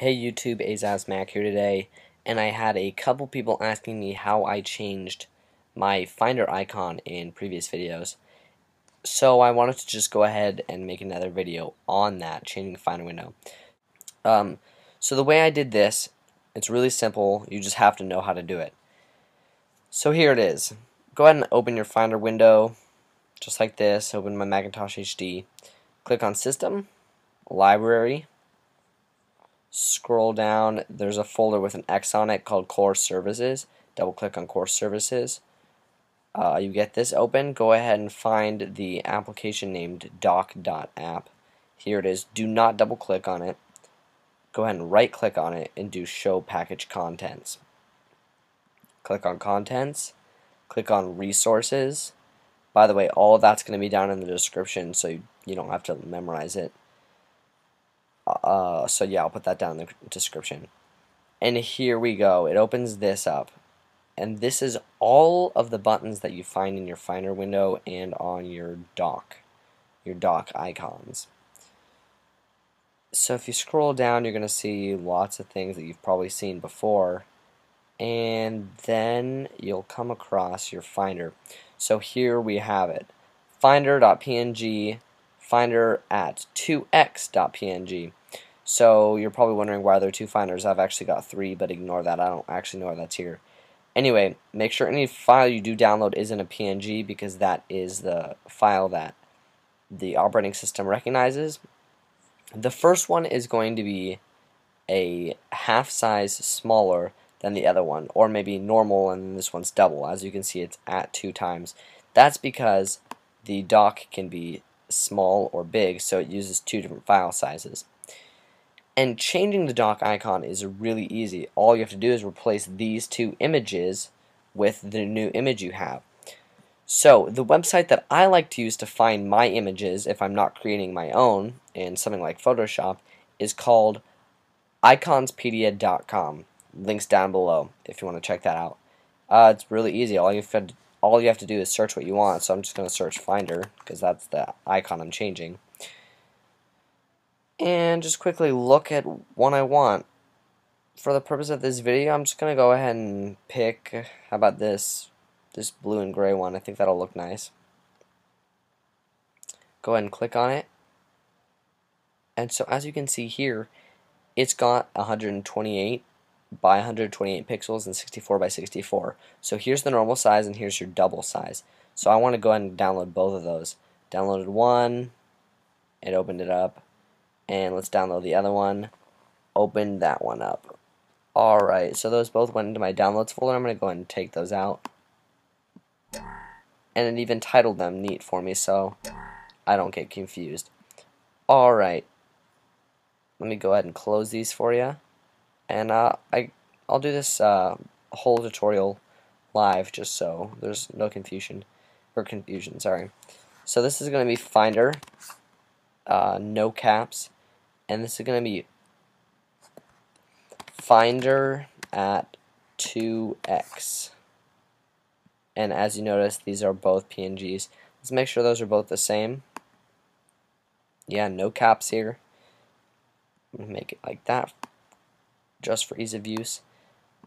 Hey YouTube, Ayzous Mac here today, and I had a couple people asking me how I changed my Finder icon in previous videos. So I wanted to just go ahead and make another video on that, changing Finder window. Um, so the way I did this, it's really simple, you just have to know how to do it. So here it is. Go ahead and open your Finder window, just like this, open my Macintosh HD. Click on System, Library, scroll down, there's a folder with an X on it called Core Services. Double click on Core Services. Uh, you get this open, go ahead and find the application named Dock.app. Here it is. Do not double click on it. Go ahead and right click on it and do Show Package Contents. Click on Contents. Click on Resources. By the way, all that's going to be down in the description so you, you don't have to memorize it. Uh, so yeah, I'll put that down in the description. And here we go. It opens this up. And this is all of the buttons that you find in your Finder window and on your dock, your dock icons. So if you scroll down, you're going to see lots of things that you've probably seen before. And then you'll come across your Finder. So here we have it. Finder.png finder at 2x.png. So you're probably wondering why there are two finders. I've actually got three, but ignore that. I don't actually know why that's here. Anyway, make sure any file you do download isn't a PNG because that is the file that the operating system recognizes. The first one is going to be a half size smaller than the other one, or maybe normal and this one's double. As you can see, it's at two times. That's because the dock can be small or big, so it uses two different file sizes. And changing the dock icon is really easy. All you have to do is replace these two images with the new image you have. So the website that I like to use to find my images if I'm not creating my own in something like Photoshop is called iconspedia.com. Links down below if you want to check that out. Uh, it's really easy. All you have to all you have to do is search what you want. So I'm just going to search Finder because that's the icon I'm changing. And just quickly look at one I want. For the purpose of this video, I'm just going to go ahead and pick, how about this, this blue and gray one. I think that'll look nice. Go ahead and click on it. And so as you can see here, it's got 128 by 128 pixels and 64 by 64. So here's the normal size and here's your double size. So I want to go ahead and download both of those. Downloaded one, it opened it up, and let's download the other one. Open that one up. Alright, so those both went into my downloads folder. I'm going to go ahead and take those out. And it even titled them neat for me so I don't get confused. Alright, let me go ahead and close these for you and uh, I I'll do this uh, whole tutorial live just so there's no confusion or confusion sorry so this is going to be Finder uh, no caps and this is going to be Finder at 2x and as you notice these are both PNGs let's make sure those are both the same yeah no caps here make it like that just for ease of use.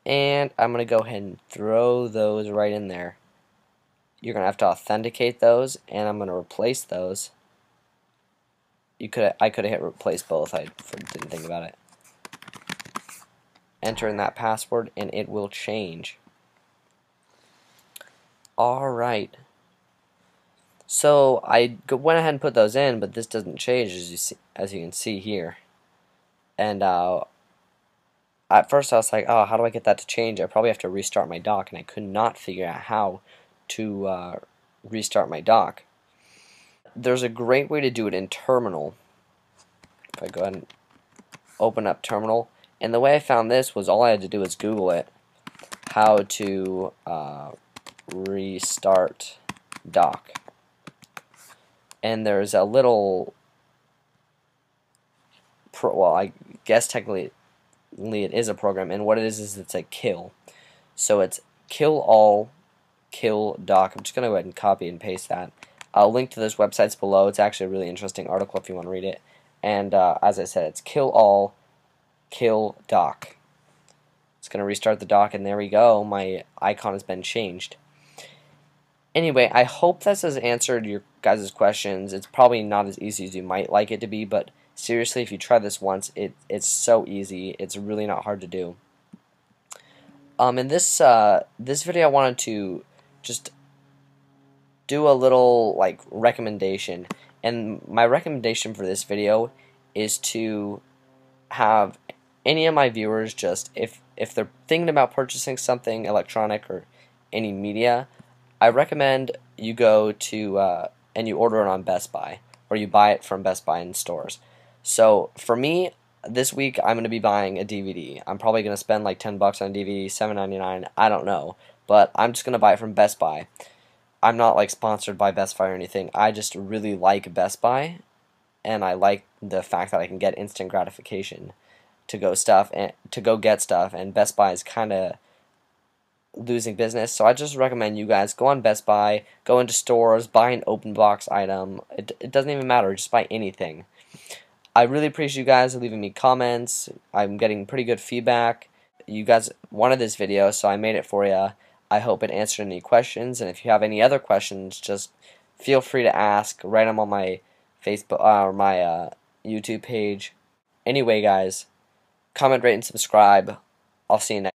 And I'm going to go ahead and throw those right in there. You're going to have to authenticate those, and I'm going to replace those. You could I could have hit replace both. I didn't think about it. Enter in that password, and it will change. All right. So I went ahead and put those in, but this doesn't change as you see, as you can see here. And uh, at first I was like, oh, how do I get that to change? I probably have to restart my dock, and I could not figure out how to uh, restart my dock. There's a great way to do it in Terminal. If I go ahead and open up Terminal, and the way I found this was all I had to do was Google it, how to uh, restart dock. And there's a little, well, I guess technically it is a program, and what it is is it's a kill. So it's kill all, kill dock. I'm just going to go ahead and copy and paste that. I'll link to those websites below. It's actually a really interesting article if you want to read it. And uh, as I said, it's kill all, kill dock. It's going to restart the dock, and there we go. My icon has been changed. Anyway, I hope this has answered your guys' questions. It's probably not as easy as you might like it to be, but seriously, if you try this once, it it's so easy. It's really not hard to do. Um, in this uh, this video, I wanted to just do a little like recommendation, and my recommendation for this video is to have any of my viewers just if if they're thinking about purchasing something electronic or any media, I recommend you go to uh, and you order it on Best Buy or you buy it from Best Buy in stores. So for me, this week I'm going to be buying a DVD. I'm probably going to spend like 10 bucks on a DVD, 7.99. I don't know, but I'm just going to buy it from Best Buy. I'm not like sponsored by Best Buy or anything. I just really like Best Buy, and I like the fact that I can get instant gratification to go stuff and to go get stuff. And Best Buy is kind of losing business. So I just recommend you guys go on Best Buy, go into stores, buy an open box item. It, it doesn't even matter, just buy anything. I really appreciate you guys leaving me comments. I'm getting pretty good feedback. You guys wanted this video, so I made it for you. I hope it answered any questions, and if you have any other questions, just feel free to ask. Write them on my Facebook uh, or my uh, YouTube page. Anyway, guys, comment, rate, and subscribe. I'll see you next.